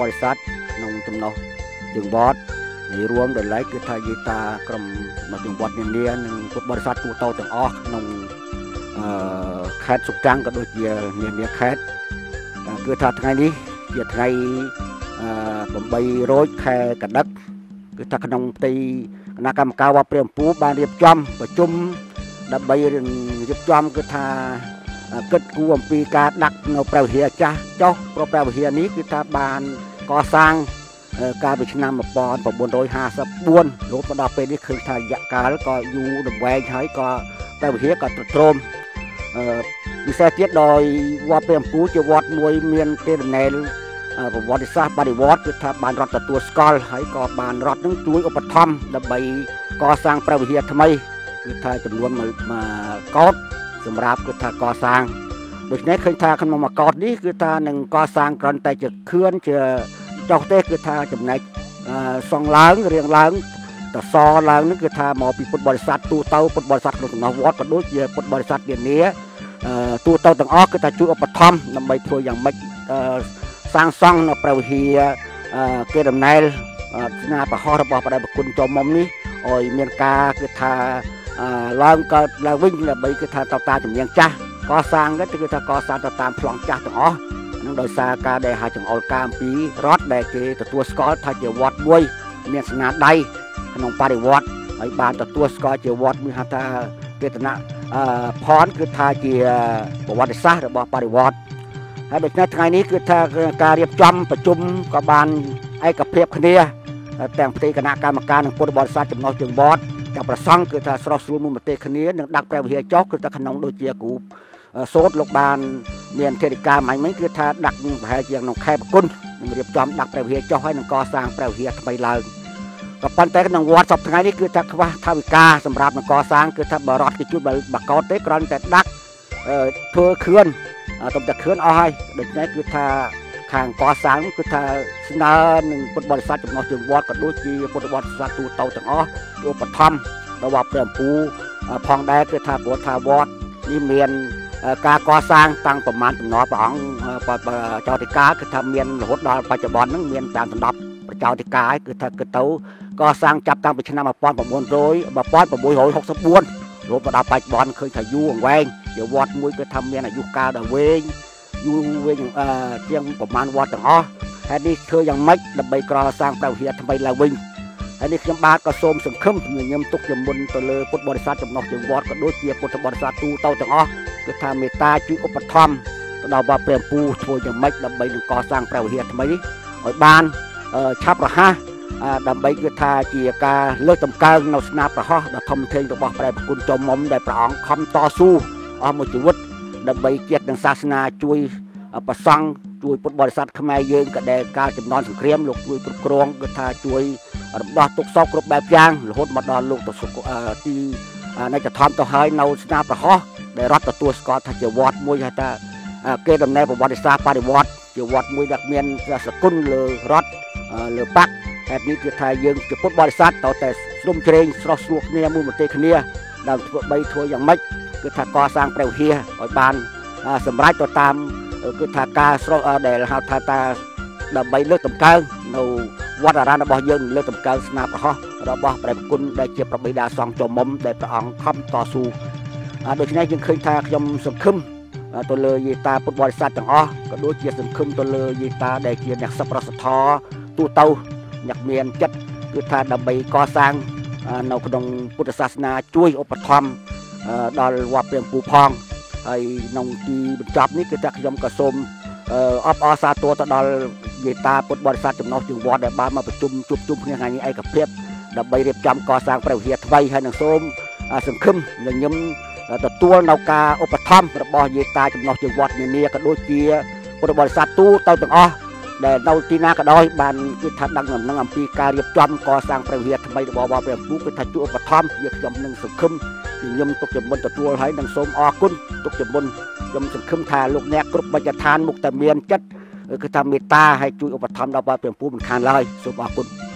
បរិស័ទក្នុងចំណុះជើងវត្តហើយរួមដោយឡែកគឺថាយេតាក្រុមមកជើងវត្តនានានិងពុទ្ធបរិស័ទទូទៅទាំងអស់ក្នុងអឺខេត្តសុកចាំងក៏ដូចជានានាខេត្តគឺថាថ្ងៃនេះជាថ្ងៃអឺ8រោចខែកដិកគឺថាក្នុងផ្ទៃគណៈកម្មការវត្តព្រះអំពូបានរៀបចំប្រជុំដើម្បីរៀបចំគឺថាគិតគូរអំពីការដាក់នៅព្រះវិហារចាស់ចុះព្រោះព្រះវិហារនេះគឺថាបាន កសាងកាលពីឆ្នាំ1954លោកមកដល់ពេលនេះឃើញថារយៈកាលក៏យូរដំវែងហើយក៏ព្រះវិហារក៏ទ្រទ្រោមពិសេសទៀតដោយវត្តព្រះអំពូជាវត្តមួយមានទេរណែលប្រវត្តិសាស្ត្របដិវត្តគឺថាបានរដ្ឋទទួលស្គាល់ហើយក៏បានរដ្ឋនឹងជួយឧបត្ថម្ភដើម្បីកសាងព្រះវិហារថ្មីគឺថាចំនួនមួយកោតសម្រាប់គឺថាកសាងដូច្នេះឃើញថាក្នុងមួយកោតនេះគឺថានឹងកសាងគ្រាន់តែជាខឿនជា ចុះទេគឺថាចំណែកសង់ឡើងរៀងឡើងតសឡើងនឹងគឺថាមកពីពុទ្ធបរិស័ទទូទៅពុទ្ធបរិស័ទក្នុងសំណវត្តក៏ដូចជាពុទ្ធបរិស័ទនានាទូទៅទាំងអស់គឺថាជួយឧបត្ថម្ភដើម្បីធ្វើយ៉ាងម៉េចសាងសង់នៅព្រះវិហារគេដំណែលស្នាប្រហោះរបស់បដិប្រគុណចូលមុំនេះឲ្យមានការគឺថាឡើងកើតឡើងវិញដើម្បីគឺថាតតាជំនាញចាស់កសាងគឺថាកសាងទៅតាមប្លង់ចាស់ទាំងអស់ នឹងដោយសារការដែលហាចង្អុលការអំពីរដ្ឋដែលគេទទួលស្គាល់ថាជាវត្តមួយ មានស្នាដៃក្នុងបរិវត្តហើយបានទទួលស្គាល់ជាវត្តមួយហៅថាកេតនៈផនគឺថាជាប្រវត្តិសាស្ត្ររបស់បរិវត្តហើយដូច្នេះថ្ងៃនេះគឺថាការរៀបចំប្រជុំក៏បានឯកភាពគ្នាទាំងផ្ទៃគណៈកម្មការនិងពុទ្ធបរិស័ទចំណុះជើងវត្តទាំងប្រសង់គឺថាស្រស់ស្រួលមួយប្រទេសគ្នានឹងដាក់ព្រះវិហារចុះគឺថាក្នុងដូចជាគ្រូ សូត្រលោកបាន មានធិរិកាមាញ់មិញគឺថាដាក់ប្រហែលជាក្នុងខែប្រគុណនឹងរៀបចំដាក់ព្រះវិហារចុះហើយនឹងកសាងព្រះវិហារថ្មីឡើងក៏ប៉ុន្តែក្នុងវត្តសពថ្ងៃនេះគឺថាខ្វះថាវិការសម្រាប់នឹងកសាងគឺថាបរតគេជួយបកោតទេគ្រាន់តែដាក់ធ្វើខឿនតុំតែខឿនអស់ហើយដូច្នេះគឺថាខាងកសាងគឺថាស្នើនឹងពុទ្ធបរិស័ទចំណុះជើងវត្តក៏ដូចជាពុទ្ធបរិស័ទទូទៅទាំងអស់ឧបត្ថម្ភរបស់ព្រះអំពូផងដែរគឺថាព្រោះថាវត្តនេះមាន ការកសាងតាំងប្រមាណតំណព្រះអង្គចោតិកាគឺថាមានរហូតដល់បច្ចុប្បន្នហ្នឹងមានតាមតំណប្រចោតិកាគឺថាគឺទៅកសាងចាប់តាំងពីឆ្នាំ1900 1664រហូតដល់បច្ចុប្បន្នឃើញថាយូរអង្វែងជាវត្តមួយគឺថាមានអាយុកាលដ៏វែងយូរវែងជាងប្រមាណវត្តទាំងអស់ហើយនេះធ្វើយ៉ាងម៉េចដើម្បីក្រសាងព្រះវិហារថ្មីឡើងវិញហើយនេះខ្ញុំបាទក៏សូមសង្ឃឹមញញឹមទុកជាមុនទៅលើពុទ្ធបរិស័ទចំណុះជើងវត្តក៏ដូចជាពុទ្ធបរិស័ទទូទៅទាំងអស់ គឺថាមេត្តាជួយឧបត្ថម្ភទៅដល់វត្តព្រះពូធ្វើយ៉ាងម៉េចដើម្បីនឹងកសាងព្រះវិហារថ្មីនេះឲ្យបានឆាប់រហ័សដើម្បីគឺថាជាការលើកតម្កើងនៅស្នាប្រហោះដ៏ធំធេងរបស់ព្រះប្រគុណចុំមុំដែលព្រះអង្គខំតស៊ូអស់មួយជីវិតដើម្បីជាតិនិងសាសនាជួយប្រសង់ជួយពុទ្ធបរិស័ទខ្មែរយើងក៏ដែលការចំនួនសង្គ្រាមលោកជួយគ្រប់គ្រងគឺថាជួយរំដោះទុកសោកគ្រប់បែបយ៉ាងរហូតមកដល់លោកទៅទីនៃកធំទៅហើយនៅស្នាប្រហោះ ដែលរដ្ឋទទួលស្គាល់ថាជាវត្តមួយហៅថាគេដំណើរប្រវត្តិសាស្ត្របដិវត្តជាវត្តមួយដែលមានសគុណលើរដ្ឋលើបាក់ហេតុនេះគឺថាយើងជាពុទ្ធបរិស័ទតតែស្រុំជ្រែងស្រស់ស្រួលគ្នាមួយប្រទេសគ្នាដើម្បីធ្វើបីធ្វើយ៉ាងម៉េចគឺថាកសាងព្រះវិហារឲ្យបានសម្រេចទៅតាមគឺថាការស្រស់ដែលហៅថាតាដើម្បីលើកតម្កើងនៅវត្តអារាមរបស់យើងលើកតម្កើងស្នាប្រហោះរបស់ព្រះគុណដែលជាប្របីដាសង្ឃចមុំដែលព្រះអង្គខំតស៊ូ ដូច្នេះយើងឃើញថាខ្ញុំសង្ឃឹមទៅលើយេតាពុទ្ធបរិស័ទទាំងអស់ក៏ដូចជាសង្ឃឹមទៅលើយេតាដែលជាអ្នកសប្បុរសធម៌ទូទៅអ្នកមានចិត្តគឺថាដើម្បីកសាងនៅក្នុងពុទ្ធសាសនាជួយឧបត្ថម្ភដល់វត្តព្រះពូផងហើយក្នុងទីបញ្ចប់នេះគឺថាខ្ញុំក៏សូមអបអរសាទរទៅដល់យេតាពុទ្ធបរិស័ទចំណុះជើងវត្តដែលបានមកប្រជុំជួបជុំគ្នាថ្ងៃនេះឯកភាពដើម្បីរៀបចំកសាងព្រះវិហារថ្មីហើយនឹងសូមសង្ឃឹមញញឹម ទទួលនៅការឧបត្ថម្ភរបស់យេតាចំណុះជើងវត្តនានាក៏ដូចជាពុទ្ធបរិស័ទទូទៅទាំងអស់ដែលនៅទីណាក៏ដោយបានគឺថាដឹងដំណឹងអំពីការរៀបចំកសាងព្រះវិហារថ្មីរបស់ព្រះពូគឺថាជួយឧបត្ថម្ភជាខ្ញុំនឹងសង្ឃឹមខ្ញុំទុកជាមុនទទួលហើយនឹងសូមអរគុណទុកជាមុនខ្ញុំសង្ឃឹមថាលោកអ្នកគ្រប់បច្ចឋានមុខតែមានចិត្តគឺថាមេត្តាហើយជួយឧបត្ថម្ភដល់ព្រះពូមិនខានឡើយសូមអរគុណ